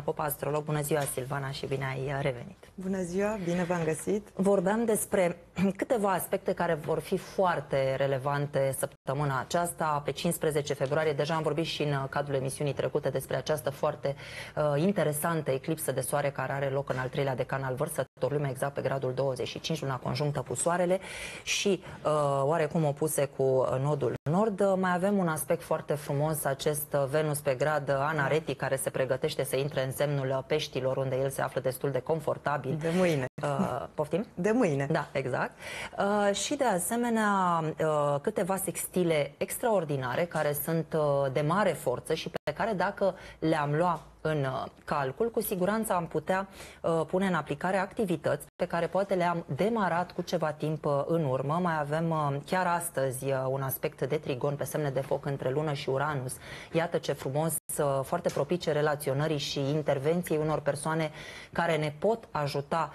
Popa, astrolog. Bună ziua, Silvana, și bine ai revenit. Bună ziua, bine v-am găsit. Vorbeam despre câteva aspecte care vor fi foarte relevante săptămâna aceasta. Pe 15 februarie, deja am vorbit și în cadrul emisiunii trecute despre această foarte uh, interesantă eclipsă de soare care are loc în al treilea decan al vărsătorului, mai exact pe gradul 25, luna conjunctă cu soarele și uh, oarecum opuse cu nodul nord. Mai avem un aspect foarte frumos, acest Venus pe grad anaretic care se pregătește să intre în semnul peștilor, unde el se află destul de confortabil. De mâine. Uh, poftim? De mâine. Da, exact. Uh, și de asemenea uh, câteva sextile extraordinare care sunt uh, de mare forță și pe care dacă le-am luat în uh, calcul, cu siguranță am putea uh, pune în aplicare activități pe care poate le-am demarat cu ceva timp uh, în urmă. Mai avem uh, chiar astăzi uh, un aspect de trigon pe semne de foc între lună și Uranus. Iată ce frumos, uh, foarte propice relaționării și intervenției unor persoane care ne pot ajuta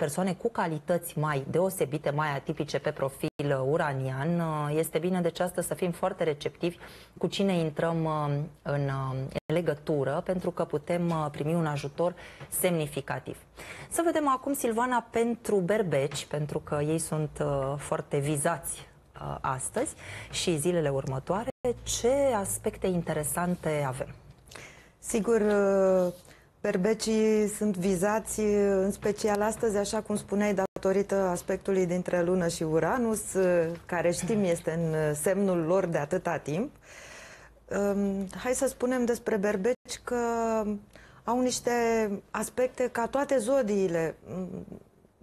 persoane cu calități mai deosebite, mai atipice pe profil uranian. Este bine deci asta să fim foarte receptivi cu cine intrăm uh, în uh, legătură, pentru că putem uh, primi un ajutor semnificativ. Să vedem acum, Silvana, pentru berbeci, pentru că ei sunt foarte vizați astăzi și zilele următoare, ce aspecte interesante avem? Sigur, Berbecii sunt vizați în special astăzi, așa cum spuneai, datorită aspectului dintre Lună și Uranus, care știm este în semnul lor de atâta timp. Um, hai să spunem despre berbeci că au niște aspecte ca toate zodiile.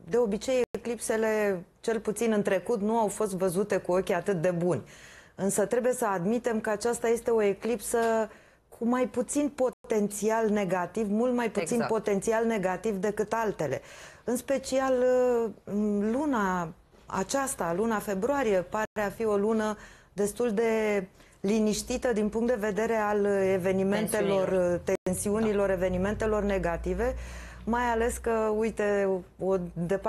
De obicei, eclipsele, cel puțin în trecut, nu au fost văzute cu ochi atât de buni. Însă trebuie să admitem că aceasta este o eclipsă cu mai puțin potențial negativ, mult mai puțin exact. potențial negativ decât altele. În special uh, luna aceasta, luna februarie, pare a fi o lună destul de liniștită din punct de vedere al evenimentelor, tensiunilor, tensiunilor da. evenimentelor negative, mai ales că, uite, o, de 4-5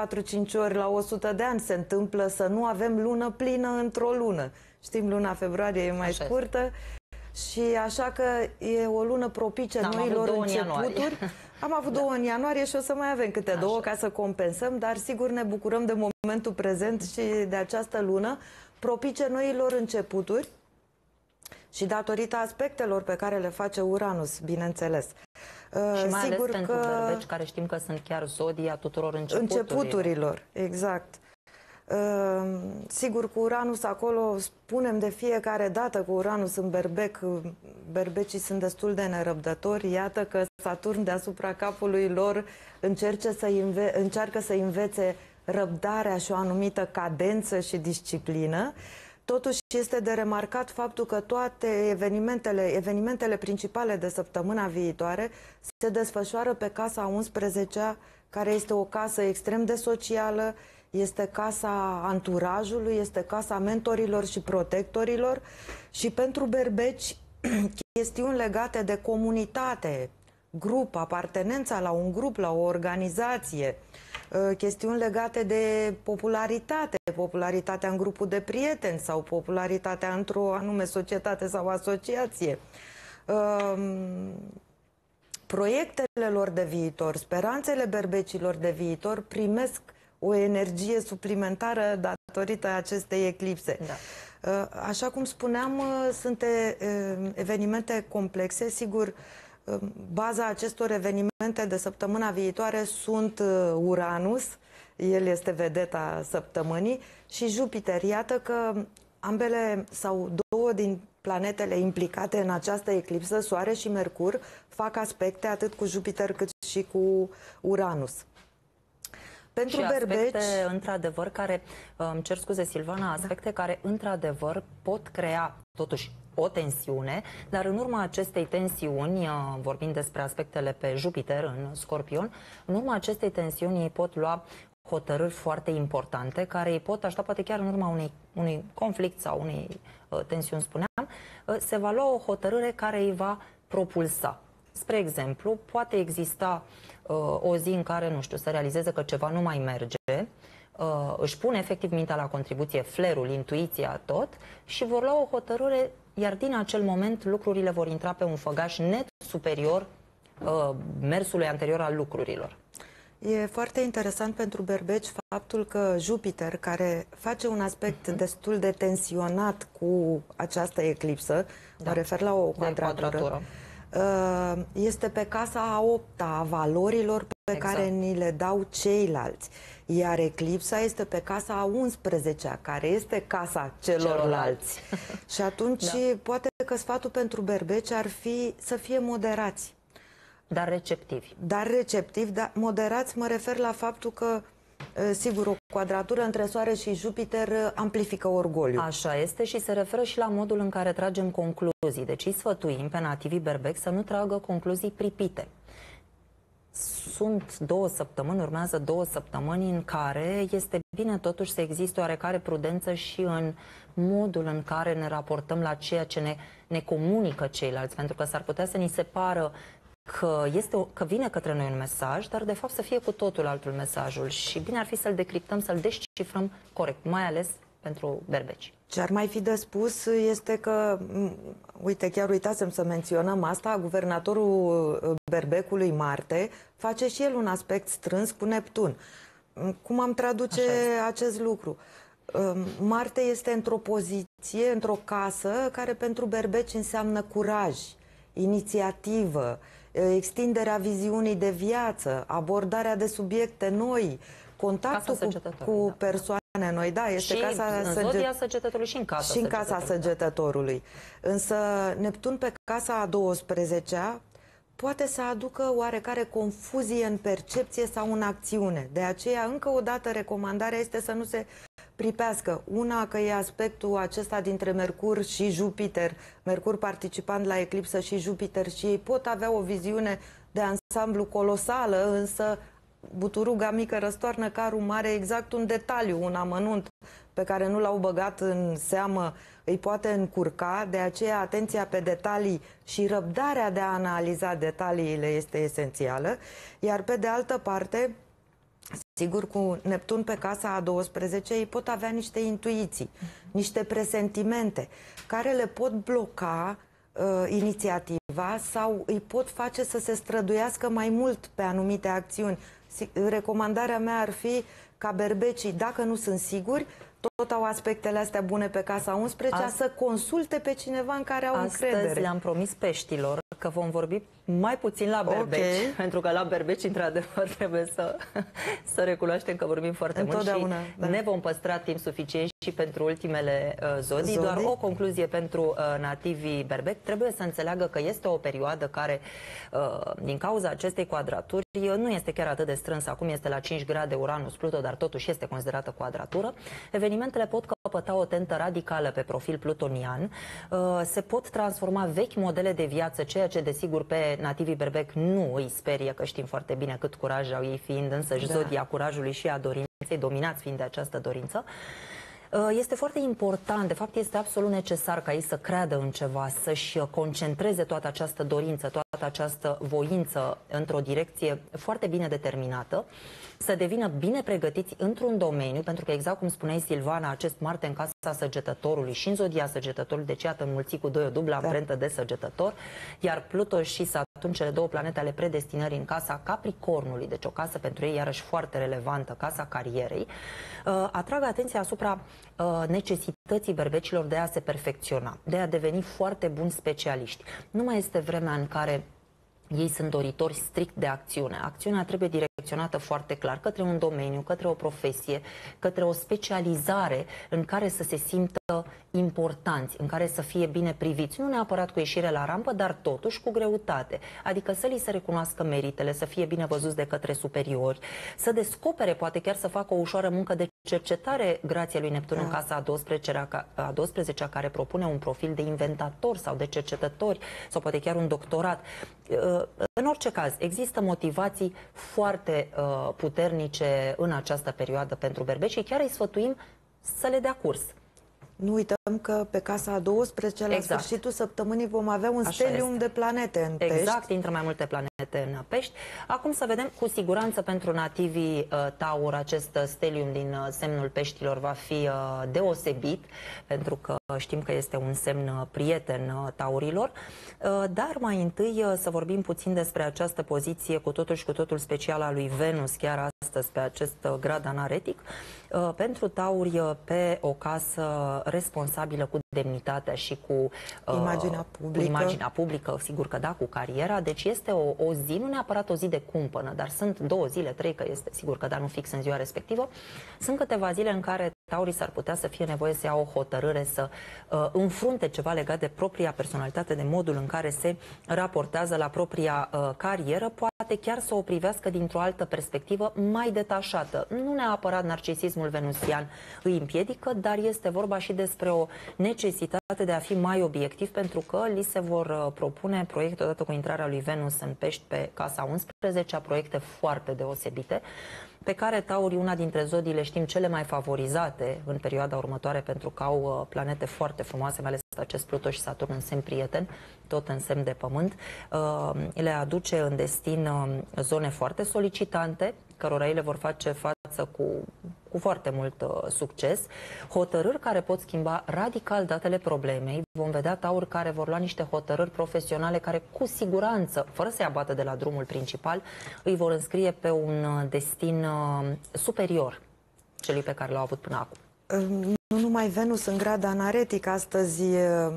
ori la 100 de ani se întâmplă să nu avem lună plină într-o lună. Știm, luna februarie e mai Așa scurtă. Este și așa că e o lună propice da, noilor am începuturi. Am avut da. două în ianuarie și o să mai avem câte așa. două ca să compensăm, dar sigur ne bucurăm de momentul prezent și de această lună propice noilor începuturi și datorită aspectelor pe care le face Uranus, bineînțeles. Și mai Sigur ales că... pentru berbeci, care știm că sunt chiar zodia tuturor începuturilor. Începuturilor, exact. Ehm, sigur, cu Uranus acolo spunem de fiecare dată cu Uranus în berbec, berbecii sunt destul de nerăbdători. Iată că Saturn deasupra capului lor încerce să înve- încearcă să învețe răbdarea și o anumită cadență și disciplină. Totuși este de remarcat faptul că toate evenimentele, evenimentele principale de săptămâna viitoare se desfășoară pe casa 11 care este o casă extrem de socială, este casa anturajului, este casa mentorilor și protectorilor și pentru berbeci chestiuni legate de comunitate, grup, apartenența la un grup, la o organizație, uh, chestiuni legate de popularitate, popularitatea în grupul de prieteni sau popularitatea într-o anume societate sau asociație. Um, proiectele lor de viitor, speranțele berbecilor de viitor primesc o energie suplimentară datorită acestei eclipse. Da. Uh, așa cum spuneam, uh, sunt uh, evenimente complexe. Sigur, baza acestor evenimente de săptămâna viitoare sunt Uranus, el este vedeta săptămânii, și Jupiter. Iată că ambele sau două din planetele implicate în această eclipsă, Soare și Mercur, fac aspecte atât cu Jupiter cât și cu Uranus. Pentru și aspecte, berbeci... într-adevăr, care, îmi cer scuze, Silvana, aspecte da. care, într-adevăr, pot crea, totuși, o tensiune, dar în urma acestei tensiuni, uh, vorbind despre aspectele pe Jupiter în Scorpion, în urma acestei tensiuni ei pot lua hotărâri foarte importante care îi pot ajuta, poate chiar în urma unui, unui conflict sau unei uh, tensiuni, spuneam, uh, se va lua o hotărâre care îi va propulsa. Spre exemplu, poate exista uh, o zi în care, nu știu, să realizeze că ceva nu mai merge, uh, își pune efectiv mintea la contribuție, flerul, intuiția, tot, și vor lua o hotărâre, iar din acel moment lucrurile vor intra pe un făgaș net superior uh, mersului anterior al lucrurilor. E foarte interesant pentru berbeci faptul că Jupiter, care face un aspect uh-huh. destul de tensionat cu această eclipsă, da. mă refer la o quadratură, quadratură, uh, este pe casa a opta a valorilor pe exact. care ni le dau ceilalți. Iar eclipsa este pe casa a 11-a, care este casa celorlalți. celorlalți. Și atunci, da. poate că sfatul pentru berbeci ar fi să fie moderați dar receptivi. Dar receptivi, dar moderați mă refer la faptul că Sigur, o quadratură între Soare și Jupiter amplifică orgoliu. Așa este și se referă și la modul în care tragem concluzii. Deci îi sfătuim pe nativii berbec să nu tragă concluzii pripite. Sunt două săptămâni, urmează două săptămâni în care este bine totuși să existe oarecare prudență și în modul în care ne raportăm la ceea ce ne, ne comunică ceilalți, pentru că s-ar putea să ni se pară că, este o, că vine către noi un mesaj, dar de fapt să fie cu totul altul mesajul și bine ar fi să-l decriptăm, să-l descifrăm corect, mai ales pentru berbeci. Ce ar mai fi de spus este că, uite, chiar uitasem să menționăm asta, guvernatorul uh, Berbecului Marte face și el un aspect strâns cu Neptun. Cum am traduce acest lucru? Um, Marte este într-o poziție, într-o casă, care pentru berbeci înseamnă curaj, inițiativă, extinderea viziunii de viață, abordarea de subiecte noi, contactul cu, cu da. persoane noi. Da, este și casa în săget... săgetătorului și în casa Și în casa săgetătorului. Însă Neptun pe casa a 12-a poate să aducă oarecare confuzie în percepție sau în acțiune. De aceea, încă o dată, recomandarea este să nu se pripească. Una că e aspectul acesta dintre Mercur și Jupiter, Mercur participant la eclipsă și Jupiter și ei pot avea o viziune de ansamblu colosală, însă buturuga mică răstoarnă carul mare exact un detaliu, un amănunt pe care nu l-au băgat în seamă, îi poate încurca, de aceea atenția pe detalii și răbdarea de a analiza detaliile este esențială, iar pe de altă parte, Sigur, cu Neptun pe casa a 12 ei pot avea niște intuiții, niște presentimente care le pot bloca uh, inițiativa sau îi pot face să se străduiască mai mult pe anumite acțiuni. Recomandarea mea ar fi ca berbecii, dacă nu sunt siguri, tot au aspectele astea bune pe casa 11 Ast... să consulte pe cineva în care au Astăzi încredere. Astăzi le-am promis peștilor că vom vorbi mai puțin la berbeci, okay. pentru că la berbeci, într-adevăr, trebuie să, să recunoaștem că vorbim foarte mult și da. ne vom păstra timp suficient și pentru ultimele uh, zodii. zodii. Doar o concluzie pentru uh, nativii berbec. Trebuie să înțeleagă că este o perioadă care, uh, din cauza acestei quadraturi, nu este chiar atât de strânsă. Acum este la 5 grade Uranus-Pluto, dar totuși este considerată quadratură. Evenimentele pot căpăta o tentă radicală pe profil plutonian. Uh, se pot transforma vechi modele de viață, ceea ce, desigur, pe nativii berbec nu îi sperie, că știm foarte bine cât curaj au ei fiind însăși da. zodia curajului și a dorinței, dominați fiind de această dorință. Uh, este foarte important, de fapt este absolut necesar ca ei să creadă în ceva, să-și concentreze toată această dorință, toată această voință într-o direcție foarte bine determinată, să devină bine pregătiți într-un domeniu, pentru că exact cum spuneai Silvana, acest Marte în casa săgetătorului și în zodia săgetătorului, deci iată înmulțit cu doi o dublă da. amprentă de săgetător, iar Pluto și Saturn, cele două planete ale predestinării în casa Capricornului, deci o casă pentru ei iarăși foarte relevantă, casa carierei, uh, atrag atenția asupra uh, necesității berbecilor de a se perfecționa, de a deveni foarte buni specialiști. Nu mai este vremea în care ei sunt doritori strict de acțiune. Acțiunea trebuie direcționată foarte clar către un domeniu, către o profesie, către o specializare în care să se simtă importanți, în care să fie bine priviți, nu neapărat cu ieșire la rampă, dar totuși cu greutate. Adică să li se recunoască meritele, să fie bine văzuți de către superiori, să descopere, poate chiar să facă o ușoară muncă de cercetare grație lui Neptun da. în casa a 12 a 12 -a, care propune un profil de inventator sau de cercetători sau poate chiar un doctorat. Uh, în orice caz, există motivații foarte uh, puternice în această perioadă pentru berbeci și chiar îi sfătuim să le dea curs Nu uităm că pe casa a 12, la exact. sfârșitul săptămânii, vom avea un Așa stelium este. de planete în Pești. Exact, intră mai multe planete în Pești. Acum să vedem, cu siguranță pentru nativii uh, Taur, acest stelium din uh, semnul Peștilor va fi uh, deosebit, pentru că știm că este un semn uh, prieten uh, Taurilor. Uh, dar mai întâi uh, să vorbim puțin despre această poziție cu totul și cu totul specială a lui Venus, chiar astăzi pe acest uh, grad anaretic. Uh, pentru Tauri, uh, pe o casă responsabilă cu demnitatea și cu uh, imaginea publică. Cu imaginea publică, sigur că da, cu cariera. Deci este o, o zi, nu neapărat o zi de cumpănă, dar sunt două zile, trei, că este sigur că da, nu fix în ziua respectivă. Sunt câteva zile în care Taurii s-ar putea să fie nevoie să ia o hotărâre, să uh, înfrunte ceva legat de propria personalitate, de modul în care se raportează la propria uh, carieră, poate chiar să o privească dintr-o altă perspectivă mai detașată. Nu neapărat narcisismul venusian îi împiedică, dar este vorba și despre o necesitate de a fi mai obiectiv, pentru că li se vor uh, propune proiecte odată cu intrarea lui Venus în Pești pe Casa 11, proiecte foarte deosebite pe care Taurii, una dintre zodiile, știm cele mai favorizate în perioada următoare pentru că au uh, planete foarte frumoase, mai ales acest Pluto și Saturn în semn prieten, tot în semn de pământ, uh, le aduce în destin uh, zone foarte solicitante, cărora ei le vor face față cu, cu foarte mult uh, succes, hotărâri care pot schimba radical datele problemei. Vom vedea tauri care vor lua niște hotărâri profesionale care cu siguranță, fără să-i abată de la drumul principal, îi vor înscrie pe un uh, destin uh, superior celui pe care l-au avut până acum. Nu numai Venus în grad anaretic astăzi uh,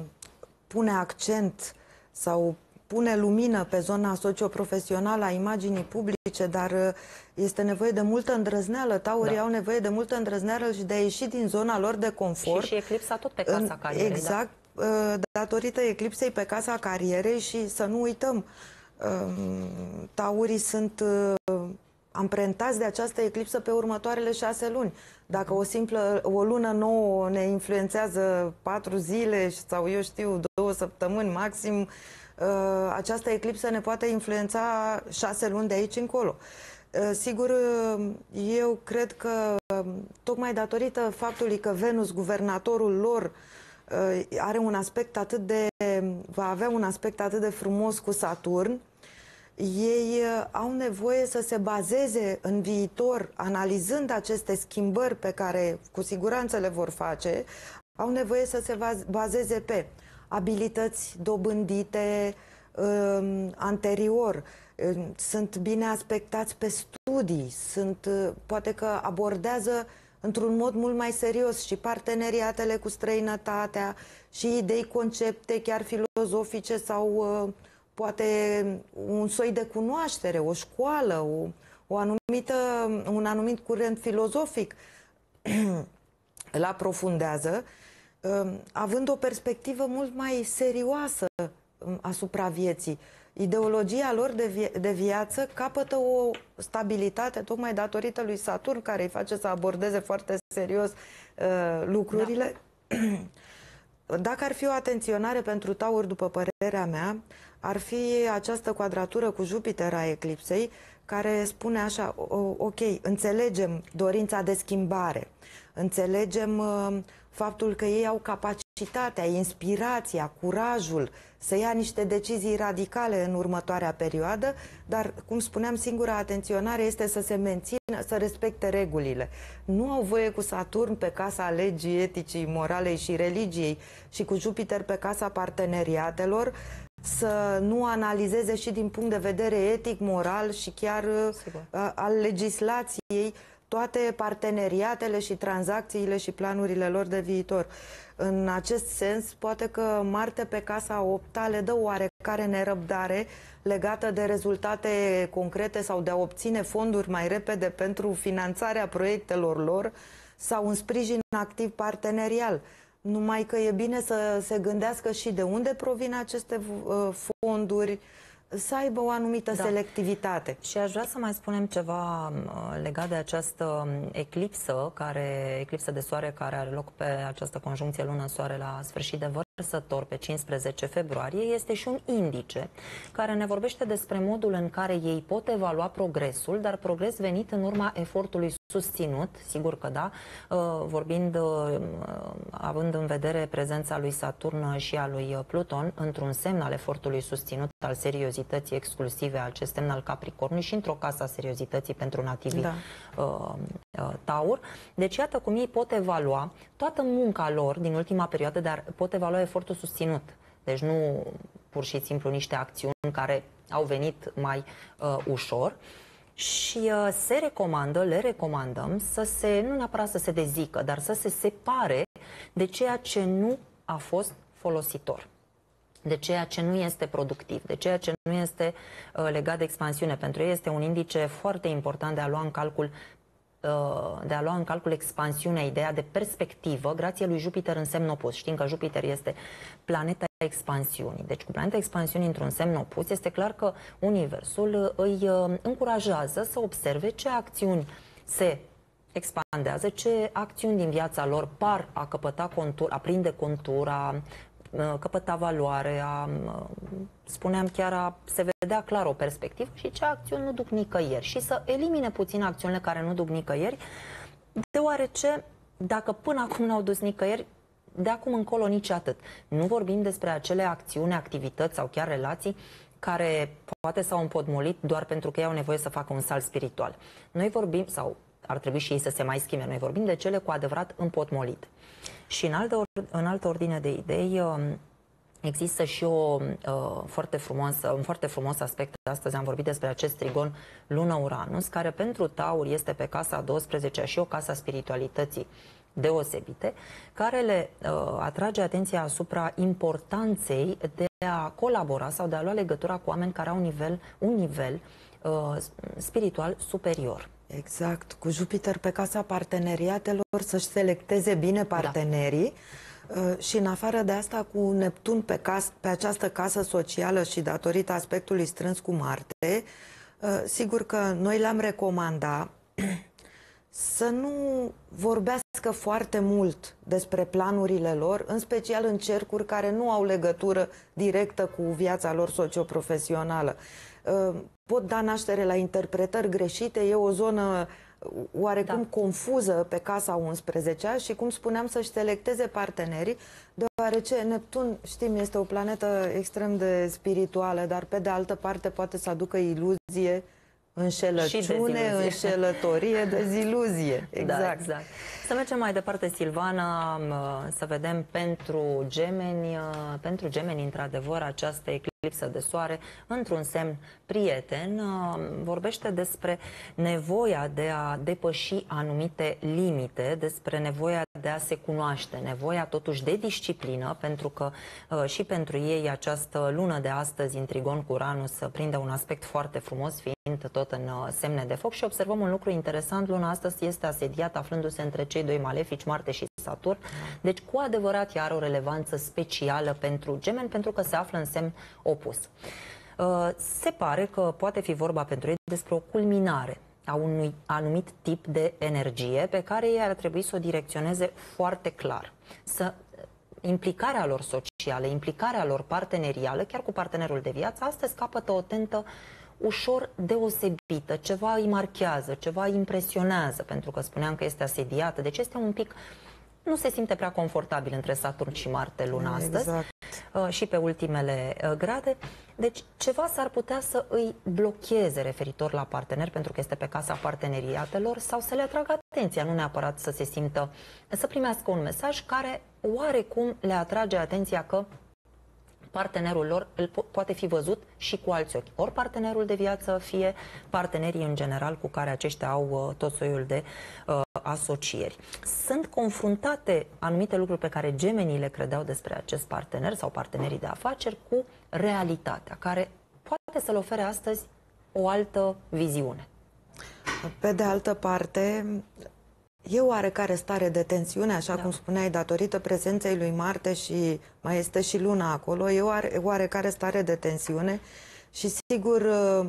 pune accent sau pune lumină pe zona socioprofesională a imaginii publice, dar uh, este nevoie de multă îndrăzneală. Taurii da. au nevoie de multă îndrăzneală și de a ieși din zona lor de confort. Și, și eclipsa tot pe casa carierei. Da. Exact, da? datorită eclipsei pe casa carierei și să nu uităm, um, taurii sunt uh, amprentați de această eclipsă pe următoarele șase luni. Dacă o simplă, o lună nouă ne influențează patru zile sau eu știu, două săptămâni maxim, Uh, această eclipsă ne poate influența șase luni de aici încolo. Uh, sigur, uh, eu cred că tocmai datorită faptului că Venus, guvernatorul lor, are un aspect atât de, va avea un aspect atât de frumos cu Saturn, ei au nevoie să se bazeze în viitor, analizând aceste schimbări pe care cu siguranță le vor face, au nevoie să se bazeze pe abilități dobândite uh, anterior, uh, sunt bine aspectați pe studii, sunt, uh, poate că abordează într-un mod mult mai serios și parteneriatele cu străinătatea și idei, concepte chiar filozofice sau uh, poate un soi de cunoaștere, o școală, o, o anumită, un anumit curent filozofic. Îl aprofundează. Um, având o perspectivă mult mai serioasă um, asupra vieții. Ideologia lor de, vi- de viață capătă o stabilitate tocmai datorită lui Saturn, care îi face să abordeze foarte serios uh, lucrurile. Da. Dacă ar fi o atenționare pentru Taur, după părerea mea, ar fi această quadratură cu Jupiter a eclipsei, care spune așa, ok, înțelegem dorința de schimbare, înțelegem uh, faptul că ei au capacitatea, inspirația, curajul să ia niște decizii radicale în următoarea perioadă, dar, cum spuneam, singura atenționare este să se mențină, să respecte regulile. Nu au voie cu Saturn pe casa legii, eticii, moralei și religiei și cu Jupiter pe casa parteneriatelor să nu analizeze și din punct de vedere etic, moral și chiar Sigur. al legislației toate parteneriatele și tranzacțiile și planurile lor de viitor. În acest sens, poate că Marte pe casa 8 le dă oarecare nerăbdare legată de rezultate concrete sau de a obține fonduri mai repede pentru finanțarea proiectelor lor sau un sprijin activ partenerial. Numai că e bine să se gândească și de unde provin aceste uh, fonduri, să aibă o anumită da. selectivitate. Și aș vrea să mai spunem ceva uh, legat de această um, eclipsă, care, eclipsă de soare care are loc pe această conjuncție lună-soare la sfârșit de văr, Vărsător pe 15 februarie este și un indice care ne vorbește despre modul în care ei pot evalua progresul, dar progres venit în urma efortului susținut, sigur că da, uh, vorbind, uh, având în vedere prezența lui Saturn și a lui Pluton într-un semn al efortului susținut al seriozității exclusive, acest semn al Capricornului și într-o casă a seriozității pentru nativii da. Uh, uh, Taur. Deci iată cum ei pot evalua toată munca lor din ultima perioadă, dar pot evalua efortul susținut. Deci nu pur și simplu niște acțiuni care au venit mai uh, ușor. Și uh, se recomandă, le recomandăm să se, nu neapărat să se dezică, dar să se separe de ceea ce nu a fost folositor de ceea ce nu este productiv, de ceea ce nu este uh, legat de expansiune. Pentru ei este un indice foarte important de a lua în calcul uh, de a lua în calcul expansiunea, ideea de perspectivă, grație lui Jupiter în semn opus. Știm că Jupiter este planeta expansiunii. Deci cu planeta expansiunii într-un semn opus, este clar că Universul îi uh, încurajează să observe ce acțiuni se expandează, ce acțiuni din viața lor par a căpăta contur, a prinde contura, Uh, căpăta valoare, a, uh, spuneam chiar, a, se vedea clar o perspectivă și ce acțiuni nu duc nicăieri și să elimine puțin acțiunile care nu duc nicăieri, deoarece dacă până acum n-au dus nicăieri, de acum încolo nici atât. Nu vorbim despre acele acțiuni, activități sau chiar relații care poate s-au împodmolit doar pentru că ei au nevoie să facă un salt spiritual. Noi vorbim, sau ar trebui și ei să se mai schimbe, noi vorbim de cele cu adevărat împotmolite. Și în altă, în altă ordine de idei, um, Există și o uh, foarte frumoasă, un foarte frumos aspect. Astăzi am vorbit despre acest trigon Luna-Uranus, care pentru Taur este pe casa 12 și o casa spiritualității deosebite, care le uh, atrage atenția asupra importanței de a colabora sau de a lua legătura cu oameni care au un nivel, un nivel uh, spiritual superior. Exact, cu Jupiter pe casa parteneriatelor să-și selecteze bine partenerii da. Uh, și în afară de asta cu Neptun pe, cas, pe această casă socială și datorită aspectului strâns cu Marte, uh, sigur că noi le-am recomandat să nu vorbească foarte mult despre planurile lor, în special în cercuri care nu au legătură directă cu viața lor socioprofesională. Uh, pot da naștere la interpretări greșite, e o zonă oarecum da. confuză pe casa 11 și, cum spuneam, să-și selecteze partenerii, deoarece Neptun, știm, este o planetă extrem de spirituală, dar pe de altă parte poate să aducă iluzie, înșelăciune, înșelătorie, deziluzie. Da, exact. Da, exact. Să mergem mai departe, Silvana, să vedem pentru gemeni, pentru gemeni, într-adevăr, această eclipsă de soare într-un semn prieten vorbește despre nevoia de a depăși anumite limite, despre nevoia de a se cunoaște, nevoia totuși de disciplină, pentru că și pentru ei această lună de astăzi în trigon cu Uranus prinde un aspect foarte frumos, fiind tot în semne de foc. Și observăm un lucru interesant, luna astăzi este asediată aflându-se între cei cei doi malefici, Marte și Saturn. Deci, cu adevărat, ea are o relevanță specială pentru gemeni, pentru că se află în semn opus. Uh, se pare că poate fi vorba pentru ei despre o culminare a unui anumit tip de energie pe care ei ar trebui să o direcționeze foarte clar. Să implicarea lor socială, implicarea lor partenerială, chiar cu partenerul de viață, astăzi capătă o tentă ușor deosebită, ceva îi marchează, ceva îi impresionează, pentru că spuneam că este asediată, deci este un pic nu se simte prea confortabil între Saturn și Marte luna exact. astăzi uh, și pe ultimele uh, grade. Deci ceva s-ar putea să îi blocheze referitor la partener pentru că este pe casa parteneriatelor sau să le atragă atenția, nu neapărat să se simtă, să primească un mesaj care oarecum le atrage atenția că partenerul lor îl po- poate fi văzut și cu alți ochi. Ori partenerul de viață, fie partenerii în general cu care aceștia au uh, tot soiul de uh, asocieri. Sunt confruntate anumite lucruri pe care gemenii le credeau despre acest partener sau partenerii de afaceri cu realitatea, care poate să le ofere astăzi o altă viziune. Pe de altă parte, E oarecare stare de tensiune, așa da. cum spuneai, datorită prezenței lui Marte și mai este și Luna acolo, e oare, oarecare stare de tensiune și sigur, uh,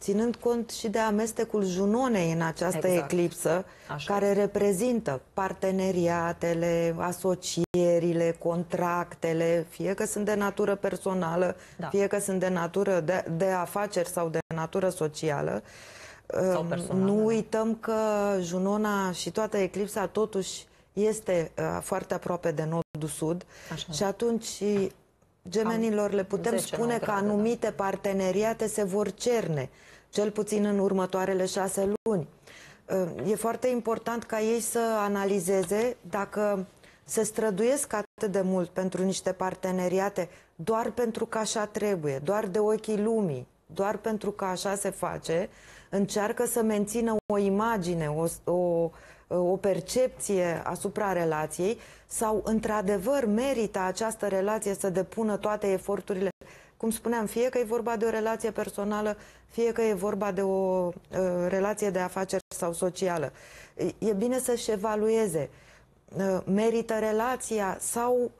ținând cont și de amestecul Junonei în această exact. eclipsă, așa. care reprezintă parteneriatele, asocierile, negocierile, contractele, fie că sunt de natură personală, da. fie că sunt de natură de, de afaceri sau de natură socială. Sau personală, nu uităm că Junona și toată eclipsa totuși este uh, foarte aproape de nodul sud Așa. și atunci gemenilor le putem spune că anumite parteneriate se vor cerne, cel puțin în următoarele șase luni. Uh, e foarte important ca ei să analizeze dacă se străduiesc atât de mult pentru niște parteneriate doar pentru că așa trebuie, doar de ochii lumii, doar pentru că așa se face, încearcă să mențină o imagine, o, o, o percepție asupra relației sau într-adevăr merită această relație să depună toate eforturile cum spuneam, fie că e vorba de o relație personală, fie că e vorba de o uh, relație de afaceri sau socială. E bine să-și evalueze. Uh, merită relația sau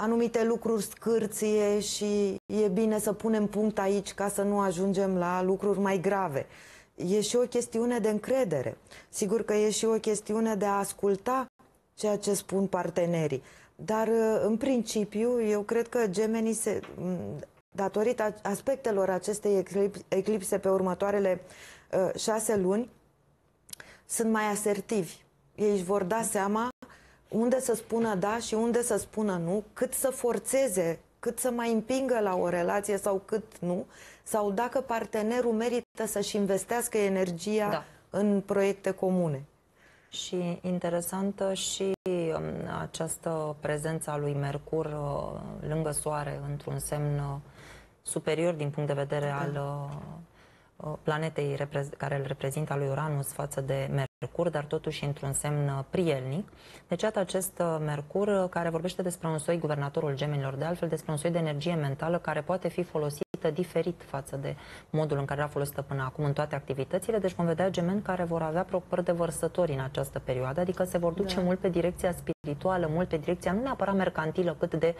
anumite lucruri scârție și e bine să punem punct aici ca să nu ajungem la lucruri mai grave. E și o chestiune de încredere. Sigur că e și o chestiune de a asculta ceea ce spun partenerii. Dar, uh, în principiu, eu cred că gemenii se, datorită aspectelor acestei eclipse pe următoarele uh, șase luni, sunt mai asertivi. Ei își vor da seama unde să spună da și unde să spună nu, cât să forțeze, cât să mai împingă la o relație sau cât nu, sau dacă partenerul merită să-și investească energia da. în proiecte comune. Și interesantă și um, această prezență a lui Mercur uh, lângă Soare într-un semn uh, superior din punct de vedere da. al uh, uh planetei care îl reprezintă lui Uranus față de Mercur, dar totuși într-un semn uh, prielnic. Deci, iată acest uh, Mercur care vorbește despre un soi, guvernatorul gemenilor, de altfel despre un soi de energie mentală care poate fi folosită diferit față de modul în care a folosită până acum în toate activitățile. Deci vom vedea gemeni care vor avea preocupări de vărsători în această perioadă, adică se vor duce da. mult pe direcția spirituală, mult pe direcția nu neapărat mercantilă, cât de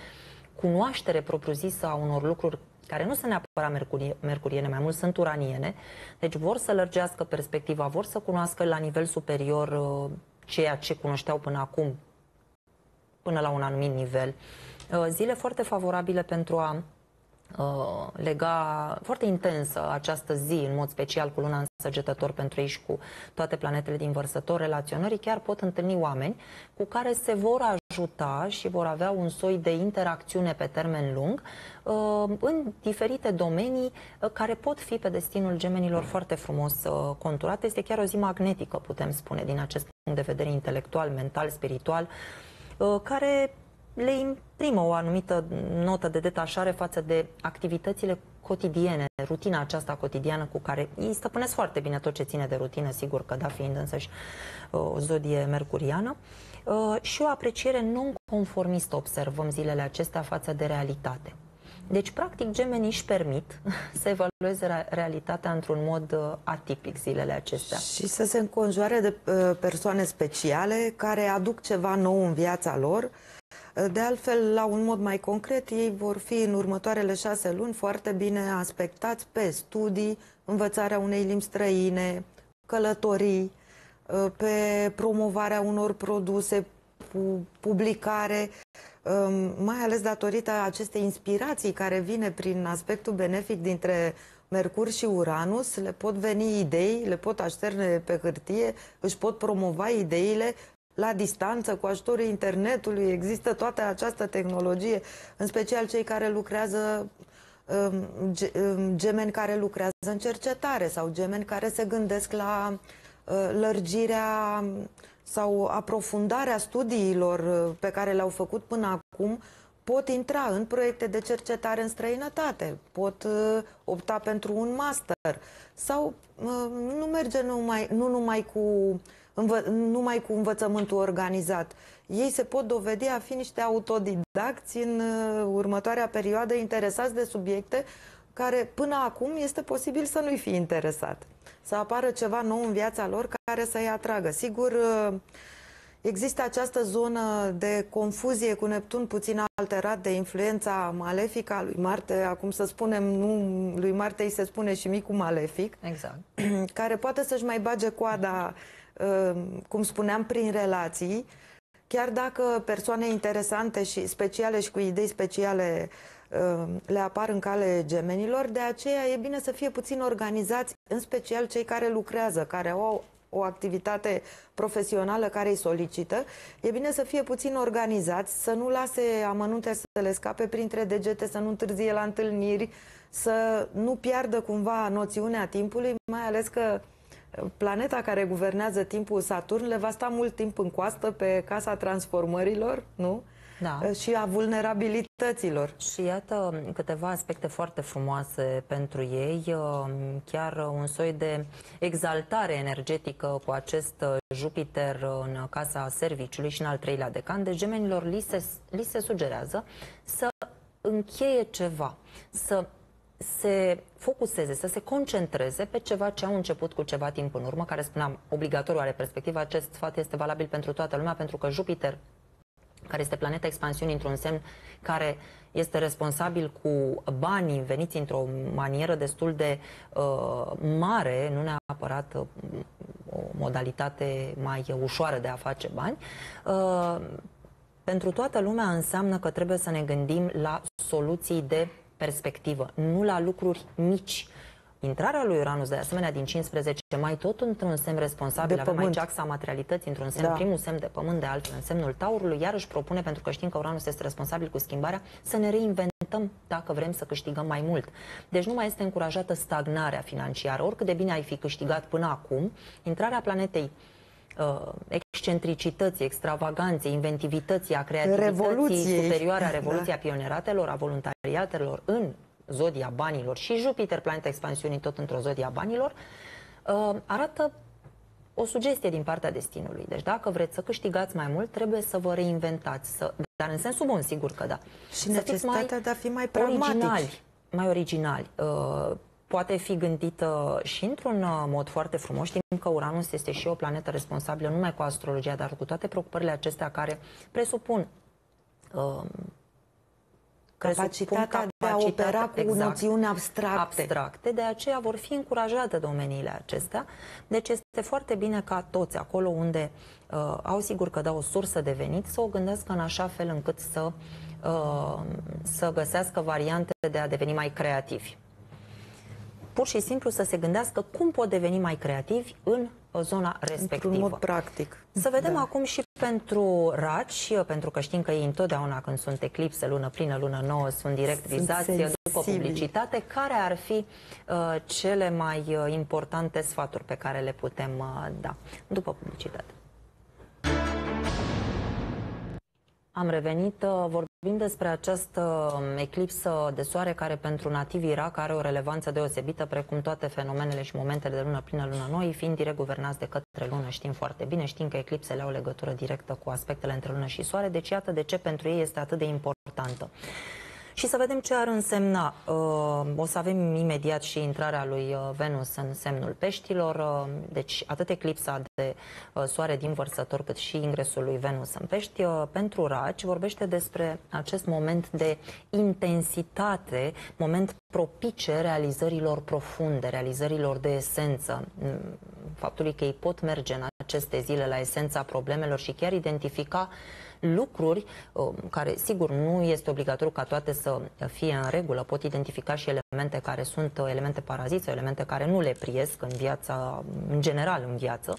cunoaștere propriu-zisă a unor lucruri care nu sunt neapărat mercurie, mercuriene, mai mult sunt uraniene, deci vor să lărgească perspectiva, vor să cunoască la nivel superior uh, ceea ce cunoșteau până acum, până la un anumit nivel. Uh, zile foarte favorabile pentru a Uh, lega foarte intensă această zi, în mod special cu luna însăgetător pentru ei și cu toate planetele din vărsător, relaționării, chiar pot întâlni oameni cu care se vor ajuta și vor avea un soi de interacțiune pe termen lung uh, în diferite domenii uh, care pot fi pe destinul gemenilor foarte frumos conturate. Este chiar o zi magnetică, putem spune, din acest punct de vedere intelectual, mental, spiritual, care le imprimă o anumită notă de detașare față de activitățile cotidiene, rutina aceasta cotidiană cu care îi stăpânesc foarte bine tot ce ține de rutină, sigur că da, fiind însăși uh, o zodie mercuriană, uh, și o apreciere non-conformistă observăm zilele acestea față de realitate. Deci, practic, gemenii își permit să evalueze realitatea într-un mod uh, atipic zilele acestea. Și să se înconjoare de persoane speciale care aduc ceva nou în viața lor, de altfel, la un mod mai concret, ei vor fi în următoarele șase luni foarte bine aspectați pe studii, învățarea unei limbi străine, călătorii, ă, pe promovarea unor produse, publicare, ă, mai ales datorită acestei inspirații care vine prin aspectul benefic dintre Mercur și Uranus, le pot veni idei, le pot așterne pe hârtie, își pot promova ideile la distanță, cu ajutorul internetului, există toată această tehnologie, în special cei care lucrează um, um, gemeni care lucrează în cercetare sau gemeni care se gândesc la uh, lărgirea sau aprofundarea studiilor uh, pe care le-au făcut până acum, pot intra în proiecte de cercetare în străinătate, pot uh, opta pentru un master sau nu merge numai, nu numai cu numai cu învățământul organizat. Ei se pot dovedi a fi niște autodidacți în uh, următoarea perioadă interesați de subiecte care până acum este posibil să nu-i fi interesat. Să apară ceva nou în viața lor care să-i atragă. Sigur, uh, există această zonă de confuzie cu Neptun puțin alterat de influența malefică a lui Marte. Acum să spunem, nu, lui Marte îi se spune și micul malefic. Exact. Care poate să-și mai bage coada uh, Ehm, cum spuneam, prin relații, chiar dacă persoane interesante și speciale și cu idei speciale uh, le apar în cale gemenilor, de aceea e bine să fie puțin organizați, în special cei care lucrează, care au o activitate profesională care îi solicită, e bine să fie puțin organizați, să nu lase amănunte să le scape printre degete, să nu întârzie la întâlniri, să nu piardă cumva noțiunea timpului, mai ales că planeta care guvernează timpul Saturn le va sta mult timp în coastă pe casa transformărilor, nu? da. și a vulnerabilităților. Și iată câteva aspecte foarte frumoase pentru ei, uh, chiar un soi de exaltare energetică cu acest uh, Jupiter în casa serviciului și în al treilea decan. Deci gemenilor li se, li se sugerează să încheie ceva, să se focuseze, să se concentreze pe ceva ce au început cu ceva timp în urmă, care spuneam, obligatoriu are perspectiva, acest sfat este valabil pentru toată lumea, pentru că Jupiter care este planeta expansiunii într-un semn care este responsabil cu banii veniți într-o manieră destul de uh, mare, nu neapărat uh, o modalitate mai ușoară de a face bani, uh, pentru toată lumea înseamnă că trebuie să ne gândim la soluții de perspectivă, nu la lucruri mici, Intrarea lui Uranus, de asemenea, din 15 mai, tot într-un semn responsabil, de avem pământ. aici axa materialității, într-un semn, da. primul semn de pământ, de altfel, în semnul Taurului, iarăși propune, pentru că știm că Uranus este responsabil cu schimbarea, să ne reinventăm dacă vrem să câștigăm mai mult. Deci nu mai este încurajată stagnarea financiară. Oricât de bine ai fi câștigat până acum, intrarea planetei uh, excentricității, extravaganței, inventivității, a creativității Revoluției. superioare a revoluției da. pioneratelor, a voluntariatelor în zodia banilor și Jupiter, planeta expansiunii, tot într-o zodia banilor, uh, arată o sugestie din partea destinului. Deci dacă vreți să câștigați mai mult, trebuie să vă reinventați. Să... Dar în sensul bun, sigur că da. Și să necesitatea mai de a fi mai pragmatici. Originali, mai originali. Uh, poate fi gândită și într-un uh, mod foarte frumos. Știm că Uranus este și o planetă responsabilă numai cu astrologia, dar cu toate preocupările acestea care presupun capacitatea de a opera cu exact, noțiuni abstracte. abstracte. De aceea vor fi încurajate domeniile acestea. Deci este foarte bine ca toți acolo unde uh, au sigur că dau o sursă de venit să o gândească în așa fel încât să, uh, să găsească variante de a deveni mai creativi pur și simplu să se gândească cum pot deveni mai creativi în zona respectivă. Într-un mod practic. Să vedem da. acum și pentru raci, pentru că știm că ei întotdeauna când sunt eclipse, lună plină, lună nouă, sunt direct sunt vizați sensibili. după publicitate. Care ar fi uh, cele mai uh, importante sfaturi pe care le putem uh, da după publicitate? Am revenit, uh, vorbim despre această um, eclipsă de soare care pentru nativii Irak are o relevanță deosebită, precum toate fenomenele și momentele de lună plină, lună noi, fiind direct guvernați de către lună, știm foarte bine, știm că eclipsele au legătură directă cu aspectele între lună și soare, deci iată de ce pentru ei este atât de importantă și să vedem ce ar însemna. Uh, o să avem imediat și intrarea lui uh, Venus în semnul peștilor, uh, deci atât eclipsa de soare din vărsător cât și ingresul lui Venus în pești. Pentru raci vorbește despre acest moment de intensitate, moment propice realizărilor profunde, realizărilor de esență, mm, faptului că ei pot merge în aceste zile la esența problemelor și chiar identifica lucruri uh, care, sigur, nu este obligatoriu ca toate să fie în regulă. Pot identifica și elemente care sunt uh, elemente paraziți, elemente care nu le priesc în viața, în general în viață.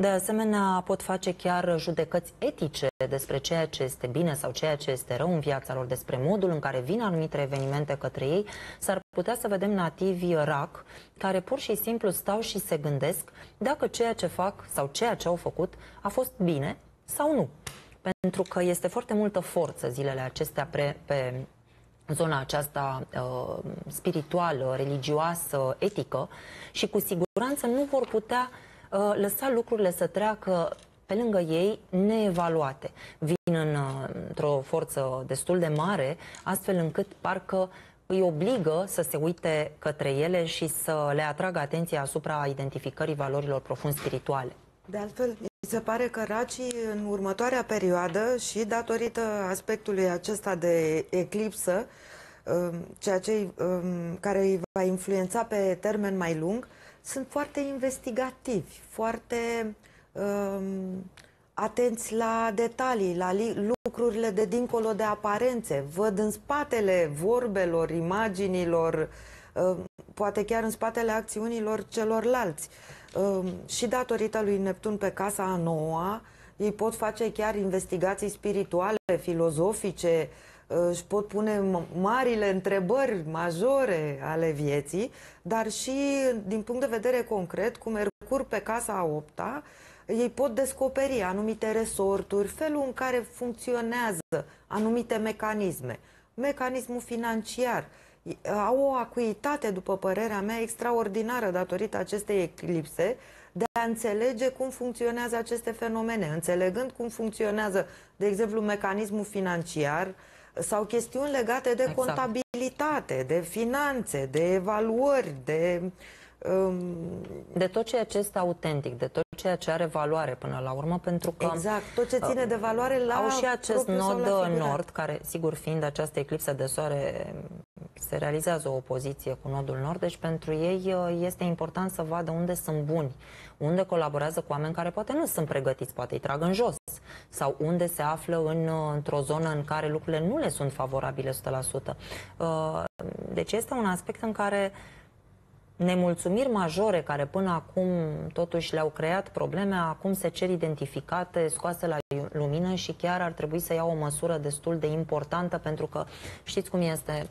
De asemenea, pot face chiar judecăți etice despre ceea ce este bine sau ceea ce este rău în viața lor, despre modul în care vin anumite evenimente către ei. S-ar putea să vedem nativi rac care pur și simplu stau și se gândesc dacă ceea ce fac sau ceea ce au făcut a fost bine sau nu pentru că este foarte multă forță zilele acestea pre, pe zona aceasta uh, spirituală, religioasă, etică și cu siguranță nu vor putea uh, lăsa lucrurile să treacă pe lângă ei neevaluate. Vin în, uh, într-o forță destul de mare, astfel încât parcă îi obligă să se uite către ele și să le atragă atenția asupra identificării valorilor profund spirituale. De altfel, mi se pare că racii în următoarea perioadă și datorită aspectului acesta de eclipsă, um, ceea ce, um, care îi va influența pe termen mai lung, sunt foarte investigativi, foarte um, atenți la detalii, la lucrurile de dincolo de aparențe. Văd în spatele vorbelor, imaginilor, uh, poate chiar în spatele acțiunilor celorlalți. Uh, și datorită lui Neptun pe casa a noua, ei pot face chiar investigații spirituale, filozofice, uh, își pot pune marile întrebări majore ale vieții, dar și din punct de vedere concret, cu Mercur pe casa a opta, ei pot descoperi anumite resorturi, felul în care funcționează anumite mecanisme. Mecanismul financiar au o acuitate, după părerea mea, extraordinară datorită acestei eclipse de a înțelege cum funcționează aceste fenomene. Înțelegând cum funcționează, de exemplu, mecanismul financiar sau chestiuni legate de exact. contabilitate, de finanțe, de evaluări, de uh, de tot ceea ce este autentic, de tot ceea ce are valoare până la urmă, pentru că... Exact, tot ce ține de valoare la Au și acest nod nord, care, sigur, fiind această eclipsă de soare, se realizează o opoziție cu nodul nord, deci pentru ei uh, este important să vadă unde sunt buni, unde colaborează cu oameni care poate nu sunt pregătiți, poate îi trag în jos, sau unde se află în, uh, într-o zonă în care lucrurile nu le sunt favorabile 100%. Uh, deci este un aspect în care nemulțumiri majore care până acum totuși le-au creat probleme, acum se cer identificate, scoase la lumină și chiar ar trebui să iau o măsură destul de importantă pentru că știți cum este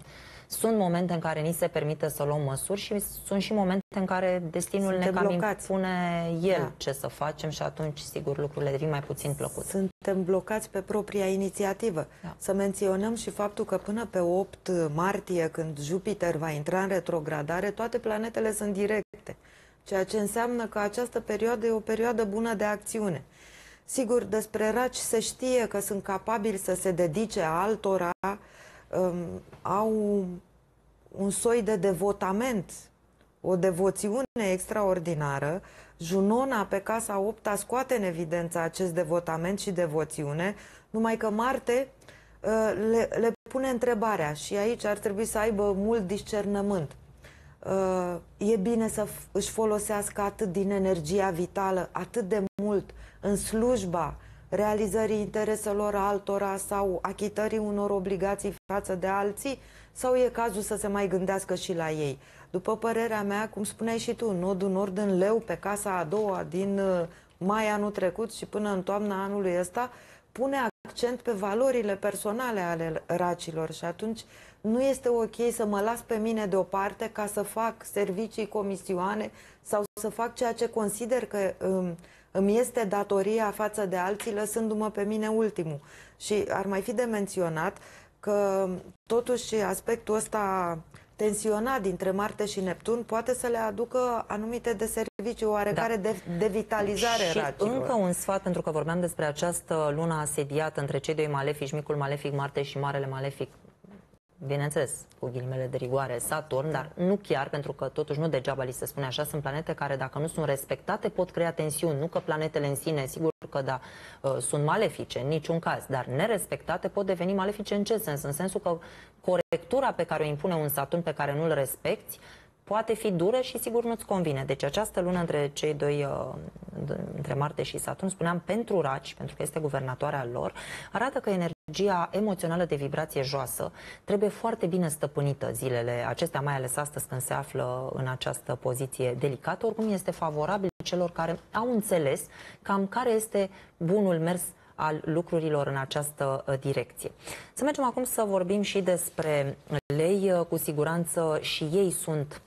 sunt momente în care ni se permite să luăm măsuri și sunt și momente în care destinul Suntem ne cam blocați. impune el da. ce să facem și atunci, sigur, lucrurile devin mai puțin plăcute. Suntem blocați pe propria inițiativă. Da. Să menționăm și faptul că până pe 8 martie, când Jupiter va intra în retrogradare, toate planetele sunt directe. Ceea ce înseamnă că această perioadă e o perioadă bună de acțiune. Sigur, despre raci se știe că sunt capabili să se dedice altora, um, au un soi de devotament, o devoțiune extraordinară. Junona pe casa 8 scoate în evidență acest devotament și devoțiune, numai că Marte uh, le, le pune întrebarea și aici ar trebui să aibă mult discernământ. Uh, e bine să își folosească atât din energia vitală, atât de mult în slujba realizării intereselor altora sau achitării unor obligații față de alții sau e cazul să se mai gândească și la ei? După părerea mea, cum spuneai și tu, nodul nord în leu pe casa a doua din uh, mai anul trecut și până în toamna anului ăsta pune accent pe valorile personale ale racilor și atunci nu este ok să mă las pe mine deoparte ca să fac servicii, comisioane sau să fac ceea ce consider că um, îmi este datoria față de alții, lăsându-mă pe mine ultimul. Și ar mai fi de menționat că totuși aspectul ăsta tensionat dintre Marte și Neptun poate să le aducă anumite de serviciu, oarecare da. de, de vitalizare și racilor. încă un sfat, pentru că vorbeam despre această lună asediată între cei doi malefici, micul malefic Marte și marele malefic bineînțeles, cu ghilimele de rigoare, Saturn, dar nu chiar, pentru că totuși nu degeaba li se spune așa, sunt planete care dacă nu sunt respectate pot crea tensiuni, nu că planetele în sine, sigur că da, uh, sunt malefice, în niciun caz, dar nerespectate pot deveni malefice în ce sens? În sensul că corectura pe care o impune un Saturn pe care nu-l respecti, poate fi dură și sigur nu-ți convine. Deci această lună între cei doi, uh, între Marte și Saturn, spuneam pentru raci, pentru că este guvernatoarea lor, arată că energia emoțională de vibrație joasă trebuie foarte bine stăpânită zilele acestea, mai ales astăzi când se află în această poziție delicată, oricum este favorabil celor care au înțeles cam care este bunul mers al lucrurilor în această uh, direcție. Să mergem acum să vorbim și despre lei. Uh, cu siguranță și ei sunt